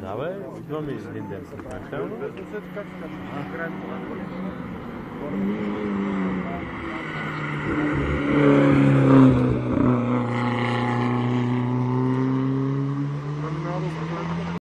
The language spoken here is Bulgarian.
Да, бе, имаме един ден след начало. Как